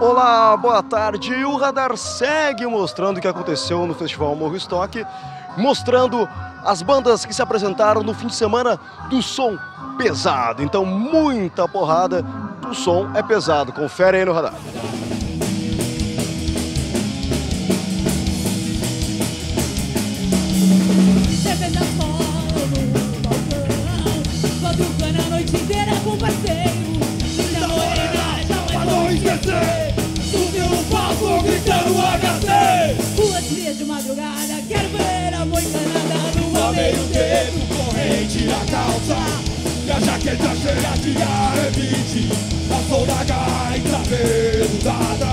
Olá, boa tarde. O radar segue mostrando o que aconteceu no Festival Morro Stock, mostrando as bandas que se apresentaram no fim de semana do som pesado. Então, muita porrada, o som é pesado. Confere aí no radar. Madrugada Quero ver a moicanada no meio dedo corrente na calça. E a jaqueta cheia de arrebite Passou da gaita veludada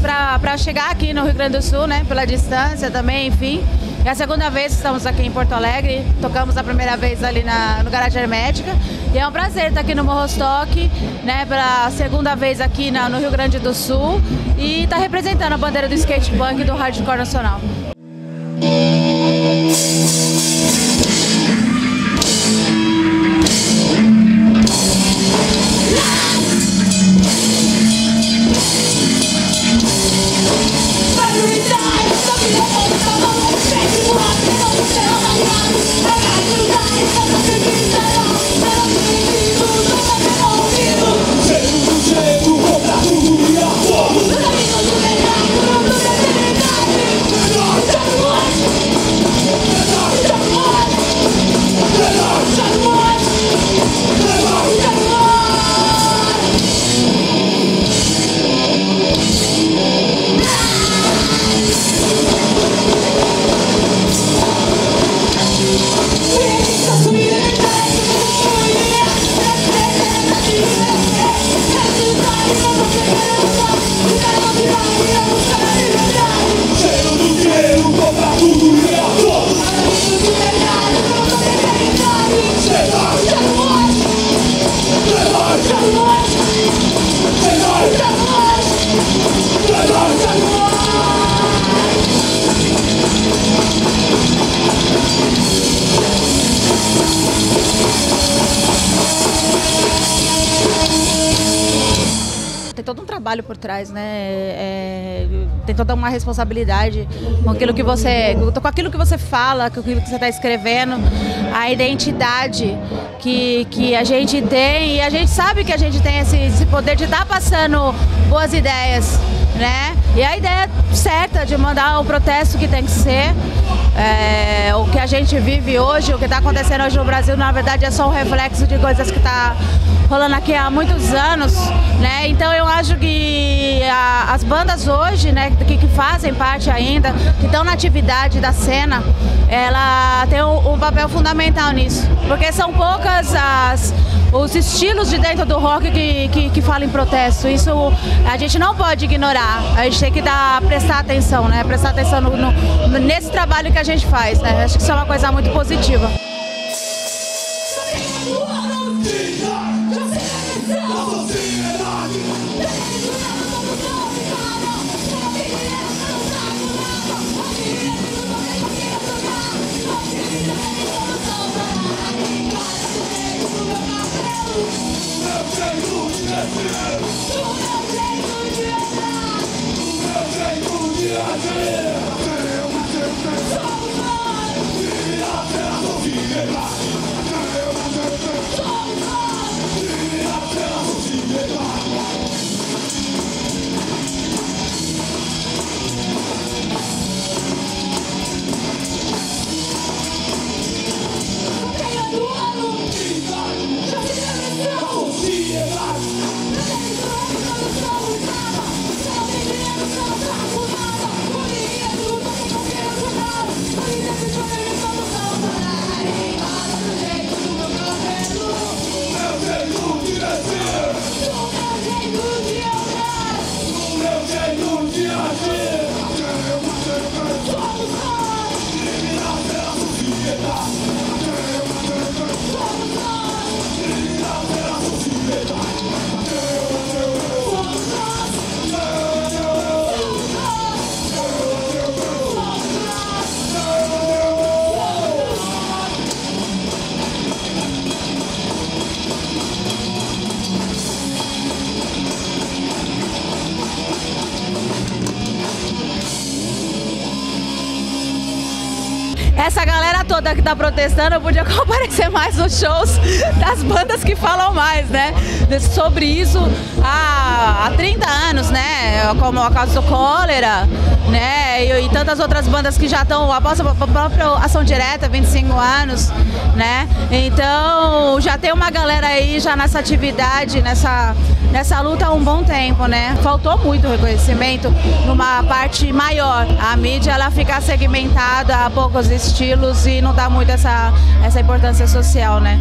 pra chegar aqui no Rio Grande do Sul, né, pela distância também, enfim. É a segunda vez que estamos aqui em Porto Alegre. Tocamos a primeira vez ali na, no Garagem Hermética. E é um prazer estar aqui no Morrostock, né, pela segunda vez aqui na, no Rio Grande do Sul. E estar tá representando a bandeira do skate punk e do hardcore nacional. Trabalho por trás, né? É, tem toda uma responsabilidade com aquilo que você, com aquilo que você fala, com aquilo que você está escrevendo, a identidade que, que a gente tem e a gente sabe que a gente tem esse, esse poder de estar tá passando boas ideias, né? E a ideia certa de mandar o protesto que tem que ser. É, o que a gente vive hoje, o que está acontecendo hoje no Brasil, na verdade é só um reflexo de coisas que está rolando aqui há muitos anos, né? Então eu acho que a, as bandas hoje, né, que, que, fazem parte ainda, que estão na atividade da cena, ela tem um, um papel fundamental nisso, porque são poucas as os estilos de dentro do rock que, que, que falam em protesto. Isso a gente não pode ignorar. A gente tem que dar, prestar atenção, né? Prestar atenção no, no, nesse trabalho que a gente gente faz, né? Acho que isso é uma coisa muito positiva. Yeah. jeito de agir. Essa galera toda que tá protestando podia comparecer mais nos shows das bandas que falam mais, né? Sobre isso há, há 30 anos, né? Como a causa do cólera, né? E, e tantas outras bandas que já estão, a própria Ação Direta, 25 anos, né? Então já tem uma galera aí já nessa atividade, nessa, nessa luta há um bom tempo, né? Faltou muito reconhecimento numa parte maior. A mídia ela fica segmentada a poucos estilos e não dá muito essa, essa importância social, né?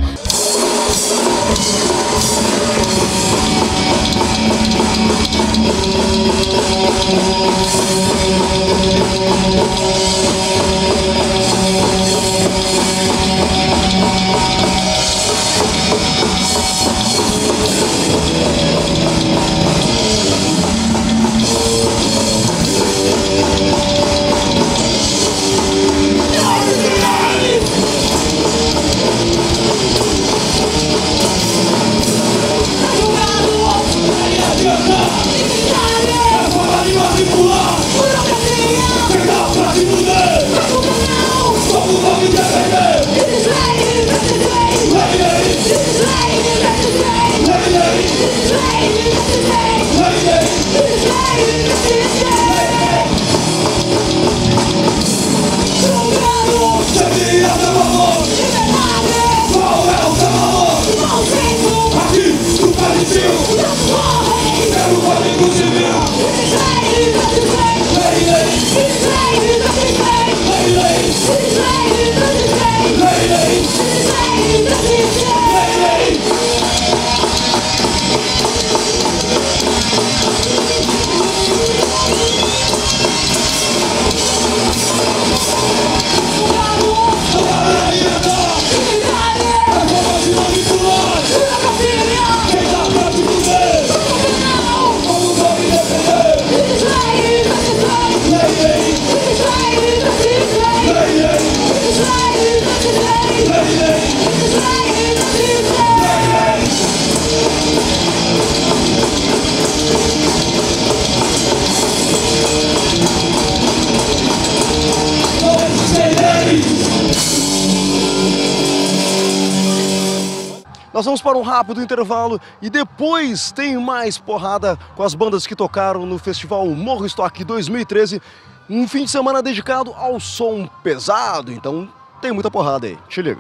This life is Nós vamos para um rápido intervalo e depois tem mais porrada com as bandas que tocaram no Festival Morro Stock 2013. Um fim de semana dedicado ao som pesado, então tem muita porrada aí. Te liga.